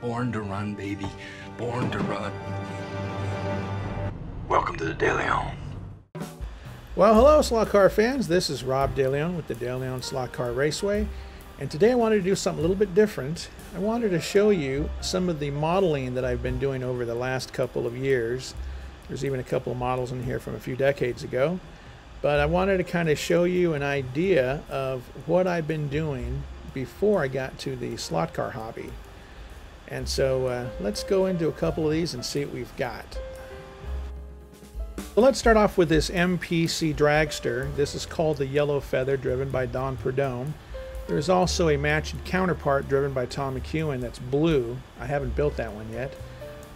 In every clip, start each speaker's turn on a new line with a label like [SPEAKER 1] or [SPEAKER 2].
[SPEAKER 1] Born to run, baby. Born to run. Welcome to the De Leon.
[SPEAKER 2] Well, hello, slot car fans. This is Rob DeLeon with the DeLeon Slot Car Raceway. And today I wanted to do something a little bit different. I wanted to show you some of the modeling that I've been doing over the last couple of years. There's even a couple of models in here from a few decades ago. But I wanted to kind of show you an idea of what I've been doing before I got to the slot car hobby. And so uh, let's go into a couple of these and see what we've got. Well, let's start off with this MPC dragster. This is called the Yellow Feather, driven by Don Prudhomme. There's also a matched counterpart driven by Tom McEwen that's blue. I haven't built that one yet.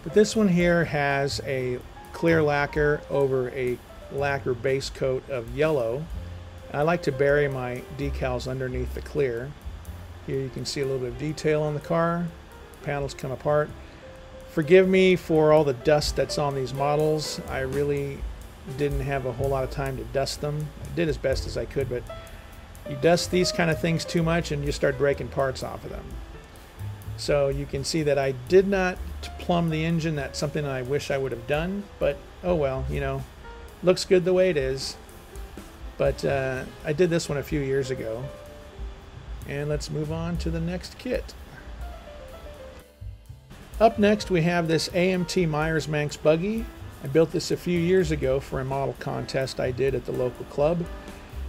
[SPEAKER 2] But this one here has a clear lacquer over a lacquer base coat of yellow. I like to bury my decals underneath the clear. Here you can see a little bit of detail on the car. Panels come apart. Forgive me for all the dust that's on these models. I really didn't have a whole lot of time to dust them. I did as best as I could, but you dust these kind of things too much and you start breaking parts off of them. So you can see that I did not plumb the engine. That's something I wish I would have done, but oh well, you know, looks good the way it is. But uh, I did this one a few years ago. And let's move on to the next kit. Up next we have this AMT Myers Manx buggy. I built this a few years ago for a model contest I did at the local club.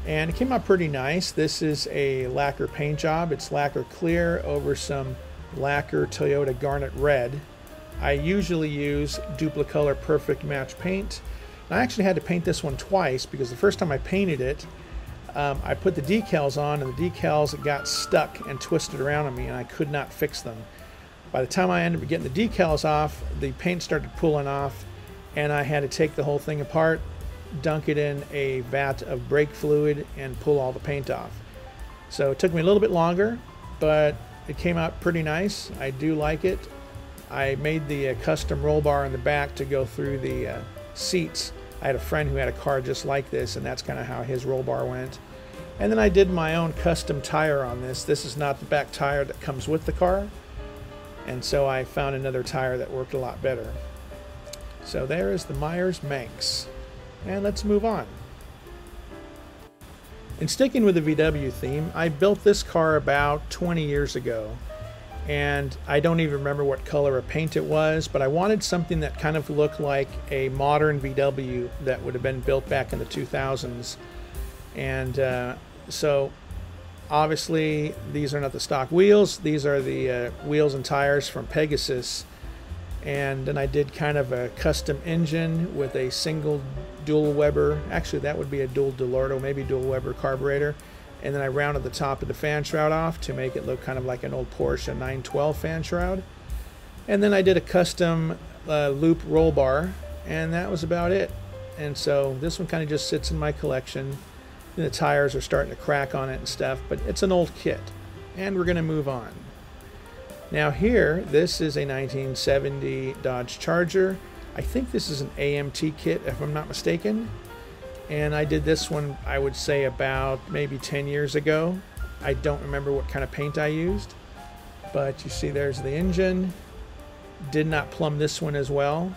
[SPEAKER 2] And it came out pretty nice. This is a lacquer paint job. It's lacquer clear over some lacquer Toyota Garnet Red. I usually use Duplicolor Perfect Match paint. I actually had to paint this one twice because the first time I painted it, um, I put the decals on and the decals got stuck and twisted around on me and I could not fix them. By the time I ended up getting the decals off, the paint started pulling off and I had to take the whole thing apart, dunk it in a vat of brake fluid and pull all the paint off. So it took me a little bit longer, but it came out pretty nice. I do like it. I made the uh, custom roll bar in the back to go through the uh, seats. I had a friend who had a car just like this, and that's kind of how his roll bar went. And then I did my own custom tire on this. This is not the back tire that comes with the car. And so I found another tire that worked a lot better. So there is the Myers Manx. And let's move on. In sticking with the VW theme, I built this car about 20 years ago and I don't even remember what color of paint it was, but I wanted something that kind of looked like a modern VW that would have been built back in the 2000s. And uh, so obviously these are not the stock wheels, these are the uh, wheels and tires from Pegasus. And then I did kind of a custom engine with a single dual Weber, actually that would be a dual Dell'Orto, maybe dual Weber carburetor and then I rounded the top of the fan shroud off to make it look kind of like an old Porsche 912 fan shroud. And then I did a custom uh, loop roll bar, and that was about it. And so this one kind of just sits in my collection. And the tires are starting to crack on it and stuff, but it's an old kit. And we're going to move on. Now here, this is a 1970 Dodge Charger. I think this is an AMT kit, if I'm not mistaken and I did this one I would say about maybe 10 years ago I don't remember what kind of paint I used but you see there's the engine did not plumb this one as well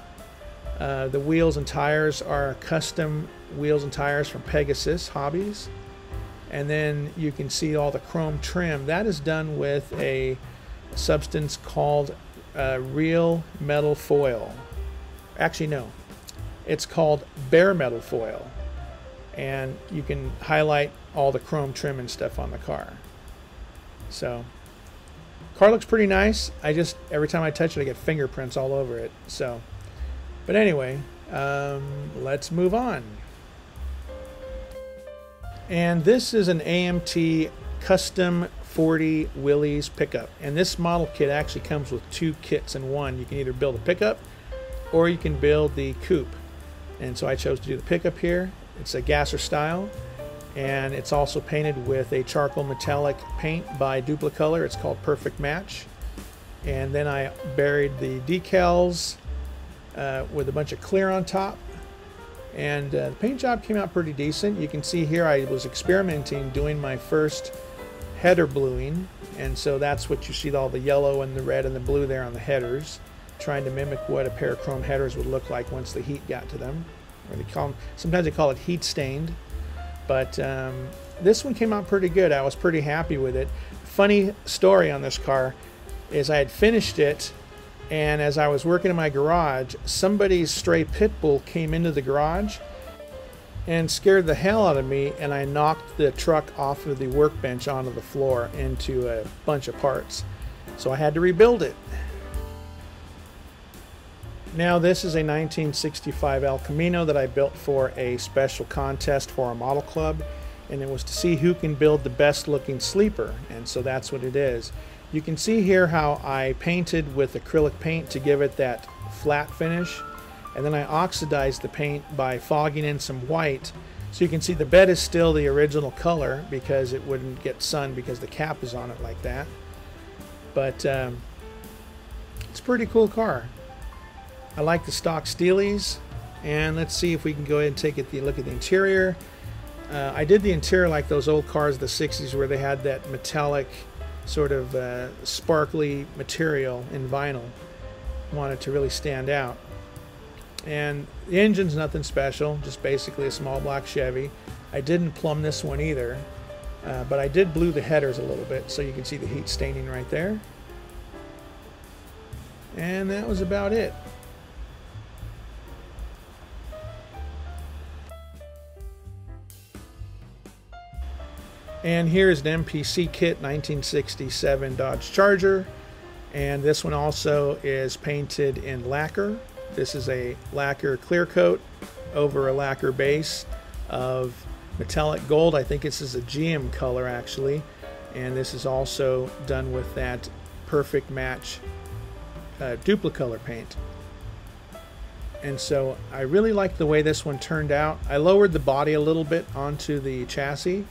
[SPEAKER 2] uh, the wheels and tires are custom wheels and tires from Pegasus Hobbies and then you can see all the chrome trim that is done with a substance called uh, real metal foil actually no it's called bare metal foil and you can highlight all the chrome trim and stuff on the car. So, car looks pretty nice. I just every time I touch it, I get fingerprints all over it. So, but anyway, um, let's move on. And this is an AMT custom 40 Willys pickup. And this model kit actually comes with two kits in one. You can either build a pickup or you can build the coupe. And so I chose to do the pickup here. It's a gasser style and it's also painted with a charcoal metallic paint by Duplicolor. It's called Perfect Match. And then I buried the decals uh, with a bunch of clear on top. And uh, the paint job came out pretty decent. You can see here I was experimenting doing my first header bluing, and so that's what you see all the yellow and the red and the blue there on the headers, trying to mimic what a pair of chrome headers would look like once the heat got to them. Or they call them, sometimes they call it heat stained, but um, this one came out pretty good. I was pretty happy with it. Funny story on this car is I had finished it, and as I was working in my garage, somebody's stray pit bull came into the garage and scared the hell out of me and I knocked the truck off of the workbench onto the floor into a bunch of parts. So I had to rebuild it. Now this is a 1965 El Camino that I built for a special contest for our model club and it was to see who can build the best looking sleeper and so that's what it is. You can see here how I painted with acrylic paint to give it that flat finish. And then I oxidized the paint by fogging in some white. So you can see the bed is still the original color because it wouldn't get sun because the cap is on it like that. But um, it's a pretty cool car. I like the stock Steelies. And let's see if we can go ahead and take a look at the interior. Uh, I did the interior like those old cars of the 60s where they had that metallic sort of uh, sparkly material in vinyl wanted to really stand out and the engine's nothing special, just basically a small block Chevy. I didn't plumb this one either, uh, but I did blue the headers a little bit so you can see the heat staining right there. And that was about it. And here's an MPC kit 1967 Dodge Charger. And this one also is painted in lacquer. This is a lacquer clear coat over a lacquer base of metallic gold. I think this is a GM color actually. And this is also done with that perfect match uh, Duplicolor paint. And so I really like the way this one turned out. I lowered the body a little bit onto the chassis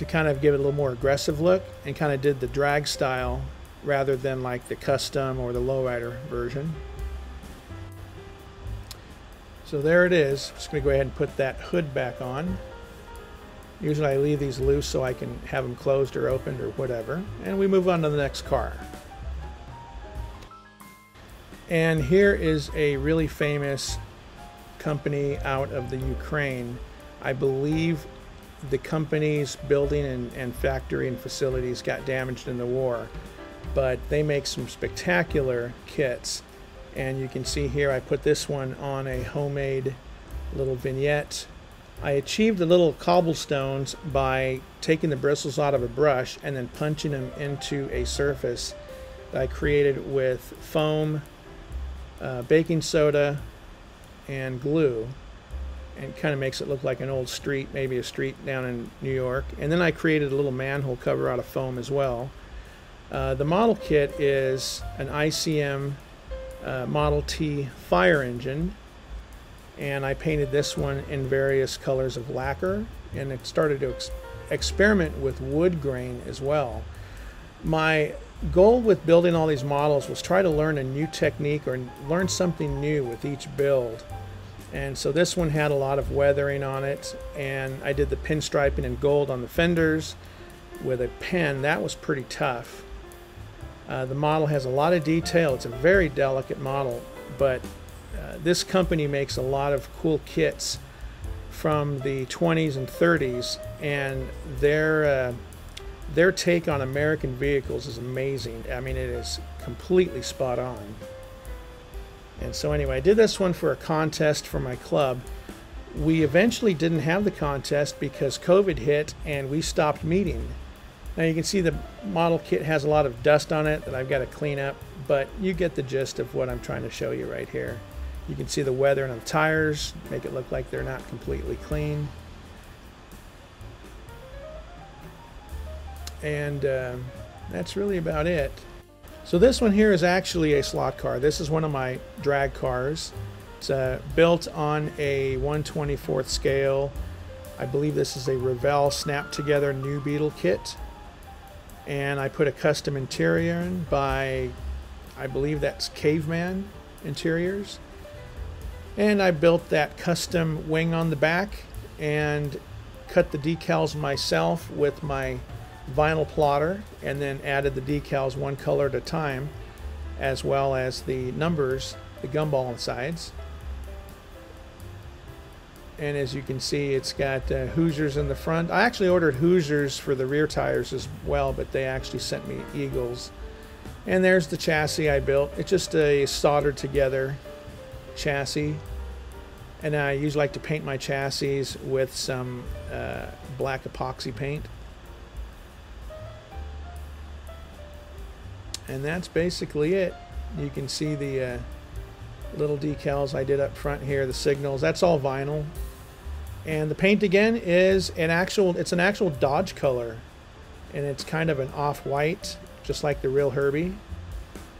[SPEAKER 2] to kind of give it a little more aggressive look and kind of did the drag style rather than like the custom or the lowrider version. So there it is. Just going to go ahead and put that hood back on. Usually I leave these loose so I can have them closed or opened or whatever. And we move on to the next car. And here is a really famous company out of the Ukraine. I believe the company's building and, and factory and facilities got damaged in the war, but they make some spectacular kits and you can see here I put this one on a homemade little vignette. I achieved the little cobblestones by taking the bristles out of a brush and then punching them into a surface that I created with foam, uh, baking soda, and glue and kind of makes it look like an old street, maybe a street down in New York. And then I created a little manhole cover out of foam as well. Uh, the model kit is an ICM uh, Model T fire engine and I painted this one in various colors of lacquer and it started to ex experiment with wood grain as well. My goal with building all these models was try to learn a new technique or learn something new with each build. And so this one had a lot of weathering on it and I did the pinstriping in gold on the fenders with a pen. That was pretty tough. Uh, the model has a lot of detail. It's a very delicate model, but uh, this company makes a lot of cool kits from the 20s and 30s, and their uh, their take on American vehicles is amazing. I mean, it is completely spot on. And so anyway, I did this one for a contest for my club. We eventually didn't have the contest because COVID hit and we stopped meeting. Now you can see the model kit has a lot of dust on it that I've got to clean up, but you get the gist of what I'm trying to show you right here. You can see the weathering on the tires, make it look like they're not completely clean. And uh, that's really about it. So this one here is actually a slot car. This is one of my drag cars. It's uh, built on a 124th scale. I believe this is a Revell snap together new Beetle kit and I put a custom interior in by, I believe that's Caveman Interiors. And I built that custom wing on the back and cut the decals myself with my vinyl plotter and then added the decals one color at a time as well as the numbers, the gumball on the sides. And as you can see, it's got uh, Hoosiers in the front. I actually ordered Hoosiers for the rear tires as well, but they actually sent me Eagles. And there's the chassis I built. It's just a soldered together chassis. And I usually like to paint my chassis with some uh, black epoxy paint. And that's basically it. You can see the uh, little decals I did up front here, the signals. That's all vinyl. And the paint again is an actual, it's an actual Dodge color. And it's kind of an off-white, just like the real Herbie.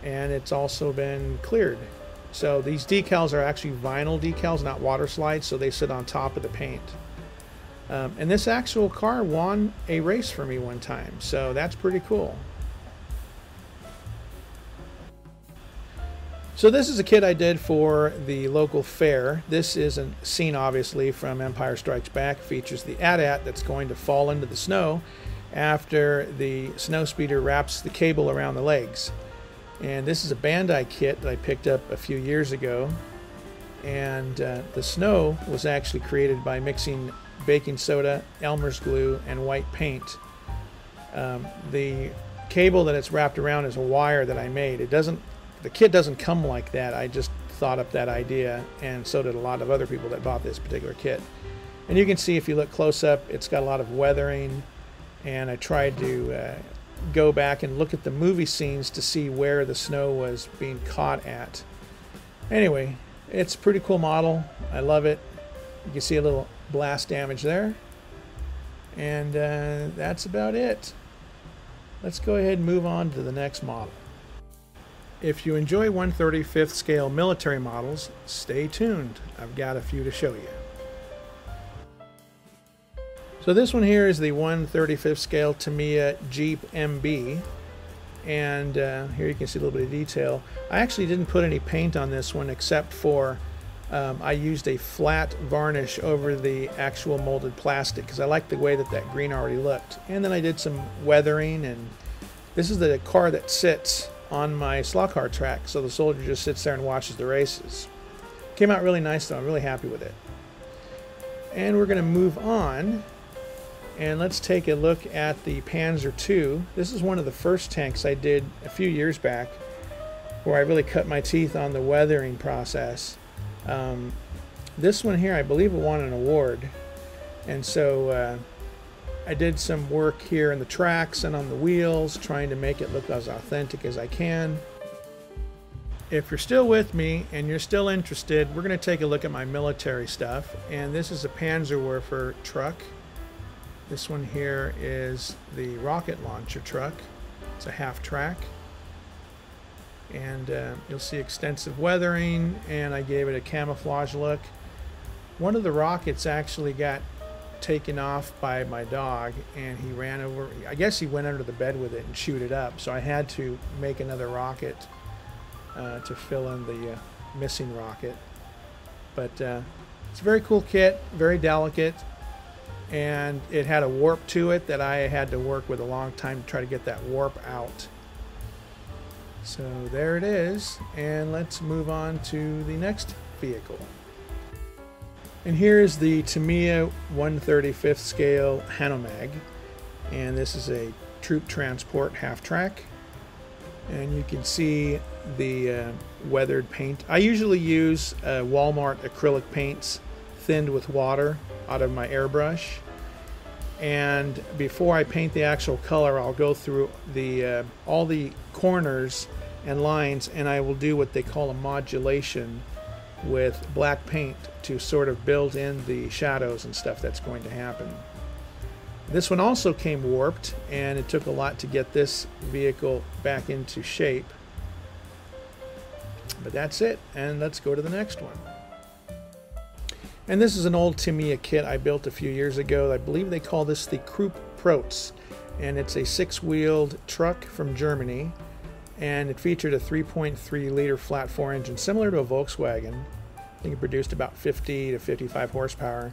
[SPEAKER 2] And it's also been cleared. So these decals are actually vinyl decals, not water slides, so they sit on top of the paint. Um, and this actual car won a race for me one time, so that's pretty cool. So this is a kit I did for the local fair. This is a scene obviously from Empire Strikes Back. Features the AT-AT that's going to fall into the snow after the snowspeeder wraps the cable around the legs. And this is a Bandai kit that I picked up a few years ago. And uh, the snow was actually created by mixing baking soda, Elmer's glue, and white paint. Um, the cable that it's wrapped around is a wire that I made. It doesn't the kit doesn't come like that. I just thought up that idea, and so did a lot of other people that bought this particular kit. And you can see if you look close up, it's got a lot of weathering, and I tried to uh, go back and look at the movie scenes to see where the snow was being caught at. Anyway, it's a pretty cool model. I love it. You can see a little blast damage there. And uh, that's about it. Let's go ahead and move on to the next model. If you enjoy 135th scale military models, stay tuned. I've got a few to show you. So this one here is the 135th scale Tamiya Jeep MB. And uh, here you can see a little bit of detail. I actually didn't put any paint on this one except for um, I used a flat varnish over the actual molded plastic because I like the way that that green already looked. And then I did some weathering and this is the car that sits on my slot car track, so the soldier just sits there and watches the races. Came out really nice though, I'm really happy with it. And we're going to move on and let's take a look at the Panzer II. This is one of the first tanks I did a few years back where I really cut my teeth on the weathering process. Um, this one here I believe won an award and so uh, I did some work here in the tracks and on the wheels, trying to make it look as authentic as I can. If you're still with me and you're still interested, we're going to take a look at my military stuff. And this is a Panzerwerfer truck. This one here is the rocket launcher truck. It's a half track. And uh, you'll see extensive weathering, and I gave it a camouflage look. One of the rockets actually got taken off by my dog and he ran over I guess he went under the bed with it and chewed it up. So I had to make another rocket uh, to fill in the uh, missing rocket. But uh, it's a very cool kit very delicate and it had a warp to it that I had to work with a long time to try to get that warp out. So there it is and let's move on to the next vehicle and here's the Tamiya 135th scale Hanomag. And this is a troop transport half track. And you can see the uh, weathered paint. I usually use uh, Walmart acrylic paints thinned with water out of my airbrush. And before I paint the actual color, I'll go through the uh, all the corners and lines and I will do what they call a modulation with black paint to sort of build in the shadows and stuff that's going to happen. This one also came warped and it took a lot to get this vehicle back into shape. But that's it and let's go to the next one. And this is an old Tamiya kit I built a few years ago. I believe they call this the Krupp Protz and it's a six-wheeled truck from Germany and it featured a 3.3 liter flat four engine similar to a Volkswagen. I think it produced about 50 to 55 horsepower.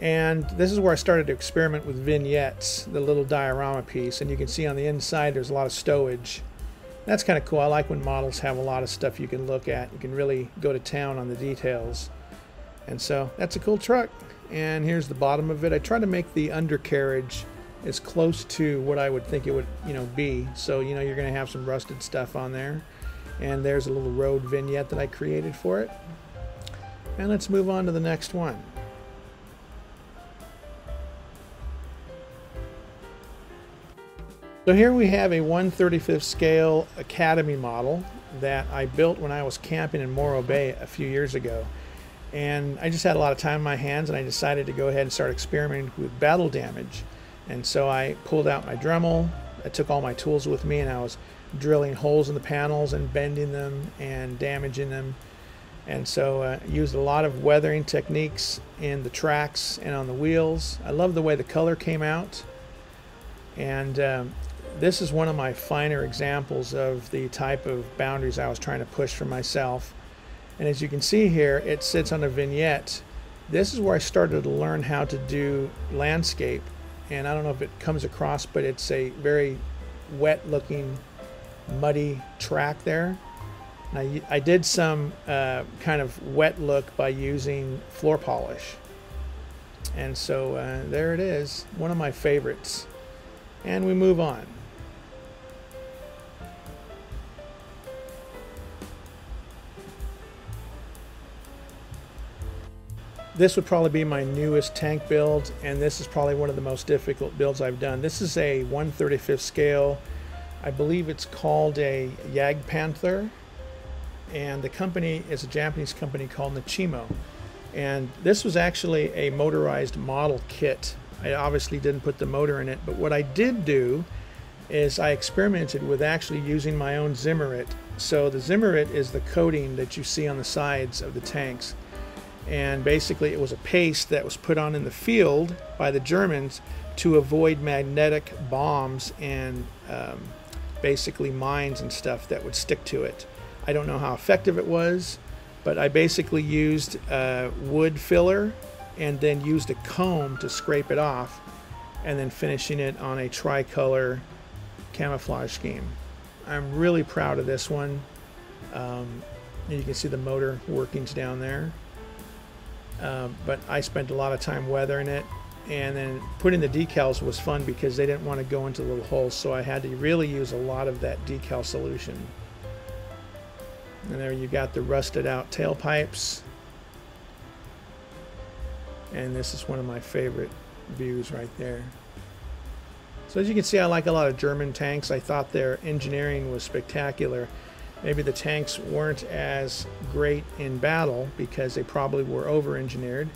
[SPEAKER 2] And this is where I started to experiment with vignettes, the little diorama piece. And you can see on the inside there's a lot of stowage. That's kind of cool. I like when models have a lot of stuff you can look at. You can really go to town on the details. And so that's a cool truck. And here's the bottom of it. I try to make the undercarriage as close to what I would think it would, you know, be. So, you know, you're going to have some rusted stuff on there. And there's a little road vignette that I created for it. And let's move on to the next one. So here we have a 135th scale Academy model that I built when I was camping in Morro Bay a few years ago. And I just had a lot of time in my hands and I decided to go ahead and start experimenting with battle damage. And so I pulled out my Dremel, I took all my tools with me and I was drilling holes in the panels and bending them and damaging them. And so I uh, used a lot of weathering techniques in the tracks and on the wheels. I love the way the color came out. And um, this is one of my finer examples of the type of boundaries I was trying to push for myself. And as you can see here, it sits on a vignette. This is where I started to learn how to do landscape. And I don't know if it comes across, but it's a very wet looking, muddy track there. I, I did some uh, kind of wet look by using floor polish. And so uh, there it is, one of my favorites. And we move on. This would probably be my newest tank build, and this is probably one of the most difficult builds I've done. This is a 135th scale. I believe it's called a Jagdpanther, and the company is a Japanese company called Nichimo. And this was actually a motorized model kit. I obviously didn't put the motor in it, but what I did do is I experimented with actually using my own Zimmerit. So the Zimmerit is the coating that you see on the sides of the tanks and basically it was a paste that was put on in the field by the Germans to avoid magnetic bombs and um, basically mines and stuff that would stick to it. I don't know how effective it was, but I basically used a wood filler and then used a comb to scrape it off and then finishing it on a tricolor camouflage scheme. I'm really proud of this one. Um, you can see the motor workings down there. Um, but I spent a lot of time weathering it. And then putting the decals was fun because they didn't want to go into little holes, so I had to really use a lot of that decal solution. And there you got the rusted out tailpipes. And this is one of my favorite views right there. So as you can see, I like a lot of German tanks. I thought their engineering was spectacular. Maybe the tanks weren't as great in battle because they probably were over-engineered.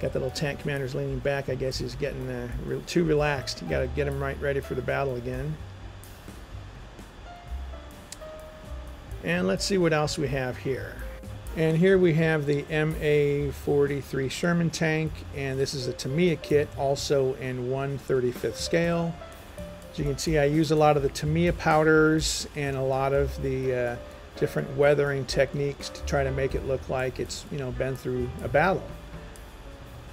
[SPEAKER 2] Got the little tank commanders leaning back. I guess he's getting uh, re too relaxed. You got to get him right ready for the battle again. And let's see what else we have here. And here we have the M4A3 Sherman tank, and this is a Tamiya kit, also in 135th scale. As you can see, I use a lot of the Tamiya powders and a lot of the uh, different weathering techniques to try to make it look like it's, you know, been through a battle.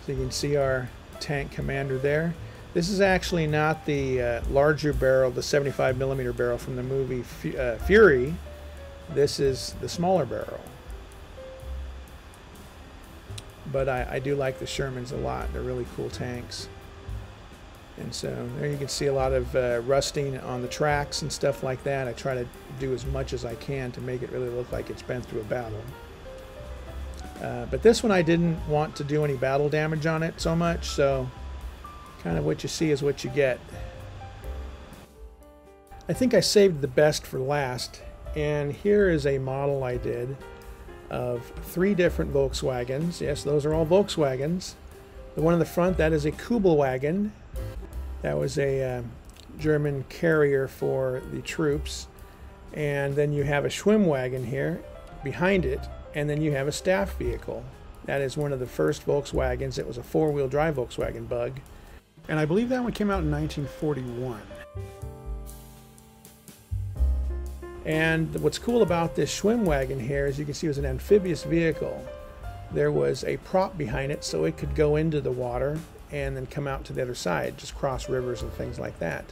[SPEAKER 2] So you can see our tank commander there. This is actually not the uh, larger barrel, the 75 millimeter barrel from the movie F uh, Fury. This is the smaller barrel. But I, I do like the Shermans a lot. They're really cool tanks. And so there you can see a lot of uh, rusting on the tracks and stuff like that. I try to do as much as I can to make it really look like it's been through a battle. Uh, but this one I didn't want to do any battle damage on it so much, so kind of what you see is what you get. I think I saved the best for last, and here is a model I did of three different Volkswagens. Yes, those are all Volkswagens. The one in the front, that is a Kübelwagen, that was a uh, German carrier for the troops. And then you have a Schwimmwagen here behind it, and then you have a staff vehicle. That is one of the first Volkswagens. It was a four-wheel drive Volkswagen Bug. And I believe that one came out in 1941. And what's cool about this Schwimmwagen here is you can see it was an amphibious vehicle. there was a prop behind it so it could go into the water and then come out to the other side, just cross rivers and things like that.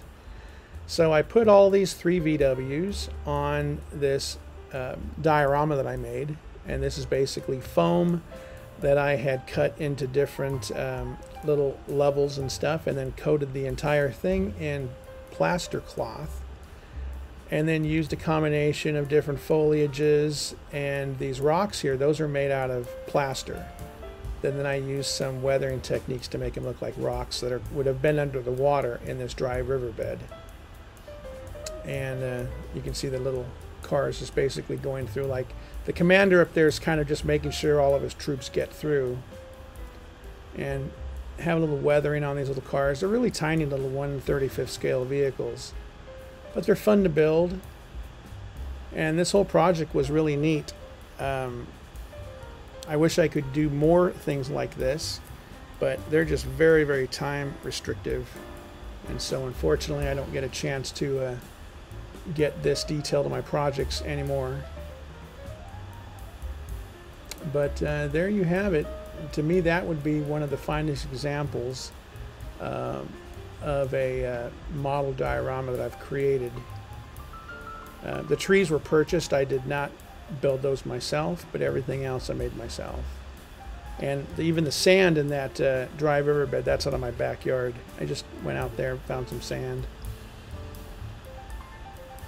[SPEAKER 2] So I put all these three VWs on this uh, diorama that I made, and this is basically foam that I had cut into different um, little levels and stuff, and then coated the entire thing in plaster cloth, and then used a combination of different foliages and these rocks here. Those are made out of plaster. Then, then I used some weathering techniques to make them look like rocks that are, would have been under the water in this dry riverbed. And uh, you can see the little cars just basically going through like the commander up there is kind of just making sure all of his troops get through and have a little weathering on these little cars. They're really tiny little 135th scale vehicles, but they're fun to build. And this whole project was really neat. Um, I wish I could do more things like this, but they're just very, very time restrictive. And so unfortunately I don't get a chance to uh, get this detail to my projects anymore. But uh, there you have it. To me, that would be one of the finest examples um, of a uh, model diorama that I've created. Uh, the trees were purchased. I did not build those myself, but everything else I made myself. And even the sand in that uh, dry riverbed, that's out of my backyard. I just went out there and found some sand.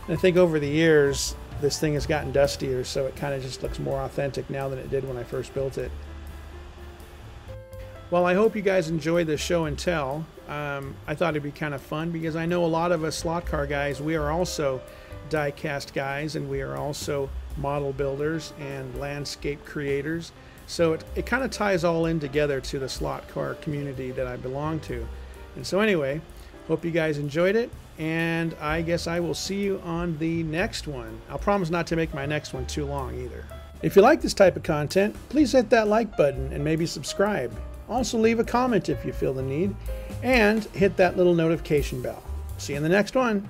[SPEAKER 2] And I think over the years, this thing has gotten dustier, so it kind of just looks more authentic now than it did when I first built it. Well, I hope you guys enjoyed this show and tell. Um, I thought it'd be kind of fun because I know a lot of us slot car guys, we are also die cast guys and we are also model builders and landscape creators. So it, it kind of ties all in together to the slot car community that I belong to. And so anyway, hope you guys enjoyed it and I guess I will see you on the next one. I'll promise not to make my next one too long either. If you like this type of content, please hit that like button and maybe subscribe. Also leave a comment if you feel the need, and hit that little notification bell. See you in the next one.